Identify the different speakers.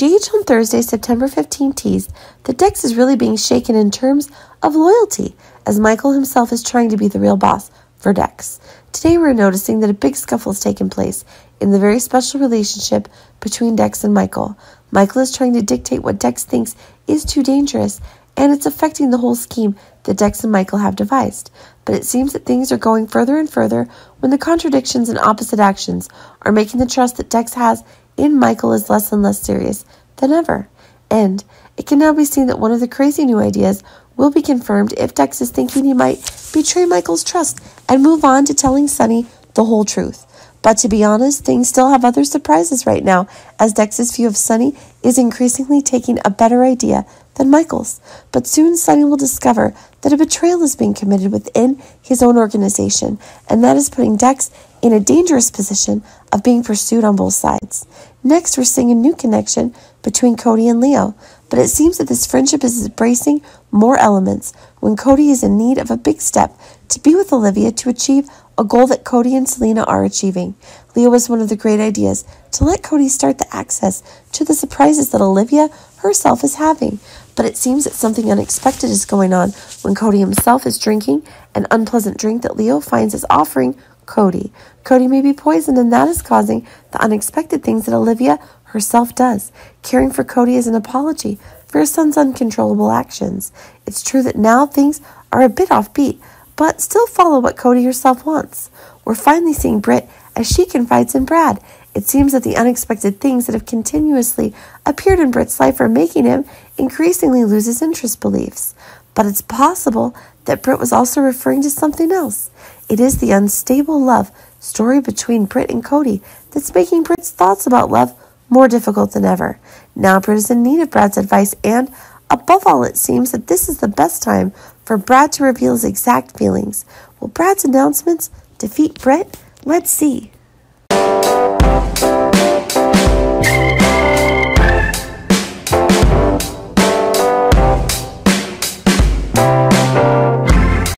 Speaker 1: GH on Thursday, September 15 teased that Dex is really being shaken in terms of loyalty, as Michael himself is trying to be the real boss for Dex. Today we're noticing that a big scuffle has taken place in the very special relationship between Dex and Michael. Michael is trying to dictate what Dex thinks is too dangerous, and it's affecting the whole scheme that Dex and Michael have devised. But it seems that things are going further and further when the contradictions and opposite actions are making the trust that Dex has in Michael is less and less serious than ever. And it can now be seen that one of the crazy new ideas will be confirmed if Dex is thinking he might betray Michael's trust and move on to telling Sonny the whole truth. But to be honest, things still have other surprises right now, as Dex's view of Sonny is increasingly taking a better idea than Michael's. But soon Sonny will discover that a betrayal is being committed within his own organization, and that is putting Dex in a dangerous position of being pursued on both sides. Next, we're seeing a new connection between Cody and Leo, but it seems that this friendship is embracing more elements when Cody is in need of a big step to be with Olivia to achieve a goal that Cody and Selina are achieving. Leo was one of the great ideas to let Cody start the access to the surprises that Olivia herself is having. But it seems that something unexpected is going on when Cody himself is drinking an unpleasant drink that Leo finds is offering Cody. Cody may be poisoned, and that is causing the unexpected things that Olivia herself does. Caring for Cody is an apology for her son's uncontrollable actions. It's true that now things are a bit offbeat, but still follow what Cody herself wants. We're finally seeing Britt as she confides in Brad. It seems that the unexpected things that have continuously appeared in Britt's life are making him increasingly lose his interest beliefs. But it's possible that Britt was also referring to something else. It is the unstable love story between Britt and Cody that's making Britt's thoughts about love more difficult than ever. Now Britt is in need of Brad's advice, and above all, it seems that this is the best time for Brad to reveal his exact feelings. Will Brad's announcements defeat Britt? Let's see.